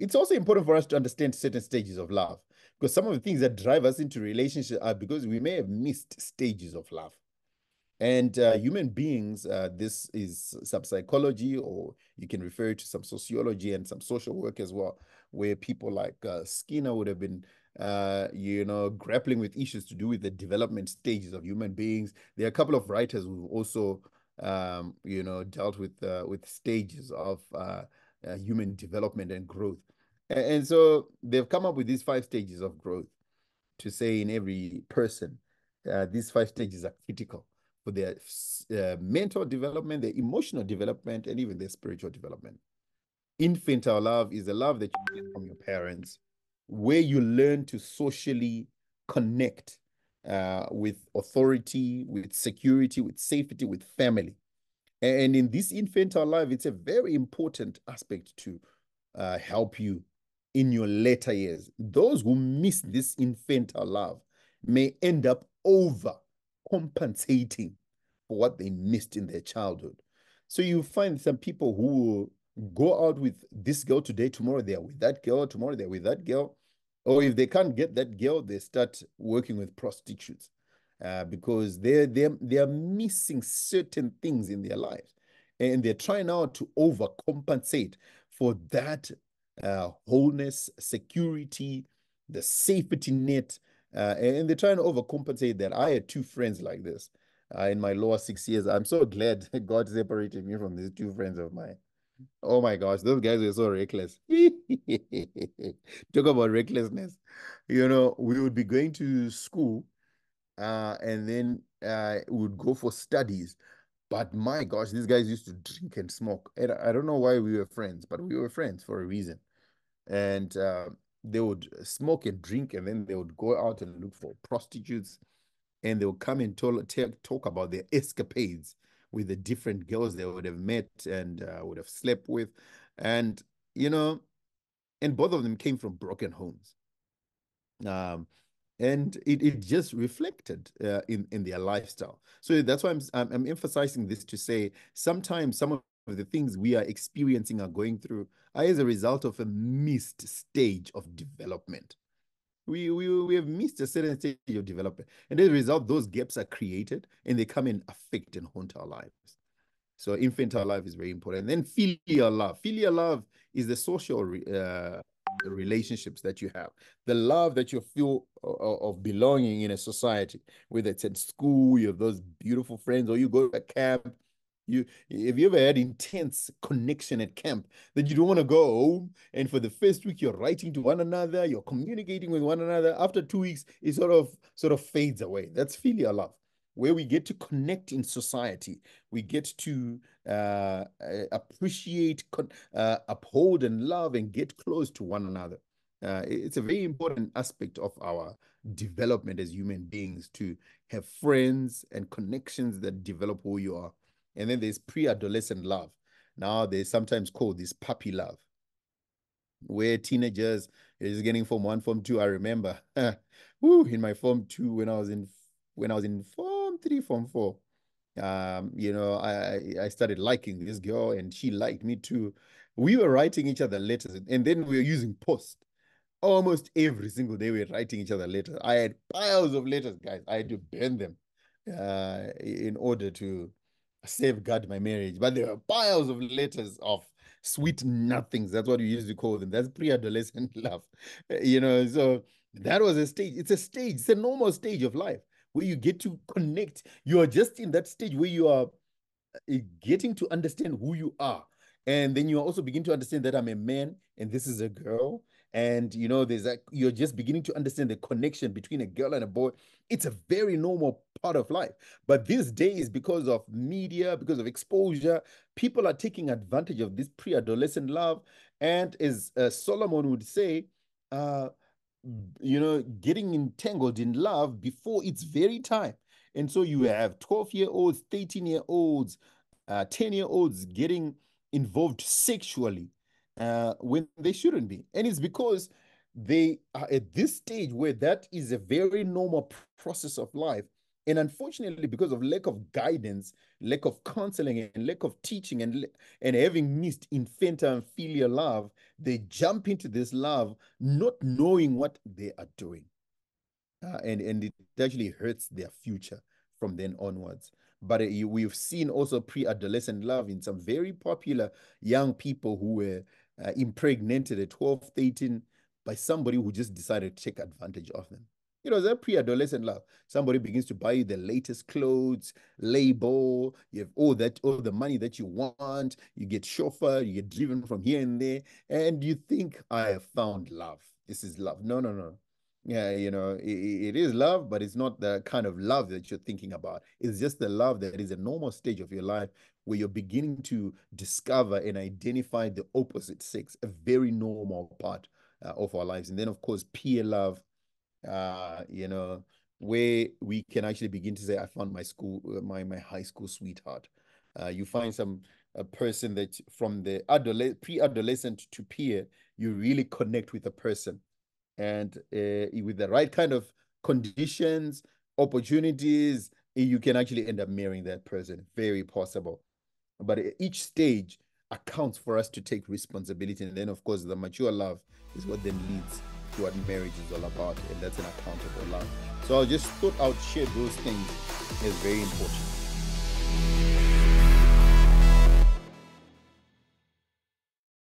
it's also important for us to understand certain stages of love because some of the things that drive us into relationship are because we may have missed stages of love. And uh, human beings, uh, this is some psychology, or you can refer to some sociology and some social work as well, where people like uh, Skinner would have been, uh, you know, grappling with issues to do with the development stages of human beings. There are a couple of writers who also, um, you know, dealt with uh, with stages of uh, human development and growth. And, and so they've come up with these five stages of growth to say in every person, these five stages are critical for their uh, mental development, their emotional development, and even their spiritual development. Infantile love is a love that you get from your parents, where you learn to socially connect uh, with authority, with security, with safety, with family. And in this infantile life, it's a very important aspect to uh, help you in your later years. Those who miss this infantile love may end up over compensating for what they missed in their childhood. So you find some people who go out with this girl today, tomorrow they're with that girl, tomorrow they're with that girl. Or if they can't get that girl, they start working with prostitutes uh, because they're, they're, they're missing certain things in their lives. And they're trying now to overcompensate for that uh, wholeness, security, the safety net, uh, and they're trying to overcompensate that. I had two friends like this uh, in my lower six years. I'm so glad God separated me from these two friends of mine. Oh my gosh, those guys were so reckless. Talk about recklessness. You know, we would be going to school uh, and then uh, would go for studies. But my gosh, these guys used to drink and smoke. And I don't know why we were friends, but we were friends for a reason. And uh, they would smoke and drink, and then they would go out and look for prostitutes, and they would come and talk, talk about their escapades with the different girls they would have met and uh, would have slept with, and you know, and both of them came from broken homes. Um, and it, it just reflected uh, in in their lifestyle. So that's why I'm, I'm emphasizing this to say sometimes some of the things we are experiencing are going through are as a result of a missed stage of development. We, we, we have missed a certain stage of development. And as a result, those gaps are created and they come and affect and haunt our lives. So infantile life is very important. And then filial love. Filial love is the social uh, relationships that you have, the love that you feel uh, uh, of belonging in a society, whether it's at school, you have those beautiful friends, or you go to a camp you have you ever had intense connection at camp that you don't want to go home and for the first week you're writing to one another, you're communicating with one another. After two weeks, it sort of sort of fades away. That's filial love, where we get to connect in society. We get to uh, appreciate, uh, uphold, and love and get close to one another. Uh, it's a very important aspect of our development as human beings to have friends and connections that develop who you are. And then there's pre-adolescent love. Now they sometimes call this puppy love, where teenagers is getting from one, form two. I remember, in my form two when I was in when I was in form three, form four. Um, you know, I I started liking this girl and she liked me too. We were writing each other letters, and then we were using post almost every single day. We were writing each other letters. I had piles of letters, guys. I had to burn them uh, in order to safeguard my marriage. But there were piles of letters of sweet nothings. That's what we used to call them. That's pre-adolescent love. You know, so that was a stage. It's a stage. It's a normal stage of life where you get to connect. You are just in that stage where you are uh, getting to understand who you are. And then you also begin to understand that I'm a man and this is a girl and you know there's that you're just beginning to understand the connection between a girl and a boy it's a very normal part of life but these days because of media because of exposure people are taking advantage of this pre-adolescent love and as uh, solomon would say uh, you know getting entangled in love before its very time and so you have 12 year olds 13 year olds uh, 10 year olds getting involved sexually uh, when they shouldn't be. And it's because they are at this stage where that is a very normal process of life. And unfortunately, because of lack of guidance, lack of counseling, and lack of teaching, and, and having missed infantile and filial love, they jump into this love not knowing what they are doing. Uh, and, and it actually hurts their future from then onwards. But uh, we've seen also pre adolescent love in some very popular young people who were uh, impregnated at 12, 13 by somebody who just decided to take advantage of them. You know, that pre-adolescent love. Somebody begins to buy you the latest clothes, label, you have all that, all the money that you want, you get chauffeur, you get driven from here and there, and you think I have found love. This is love. No, no, no. Yeah, you know, it, it is love, but it's not the kind of love that you're thinking about. It's just the love that is a normal stage of your life where you're beginning to discover and identify the opposite sex, a very normal part uh, of our lives. And then, of course, peer love, uh, you know, where we can actually begin to say, I found my school, uh, my, my high school sweetheart. Uh, you find some a person that from the adolescent, pre-adolescent to peer, you really connect with a person and uh, with the right kind of conditions, opportunities, you can actually end up marrying that person. Very possible. But each stage accounts for us to take responsibility. And then, of course, the mature love is what then leads what marriage is all about. And that's an accountable love. So I just thought I would share those things as very important.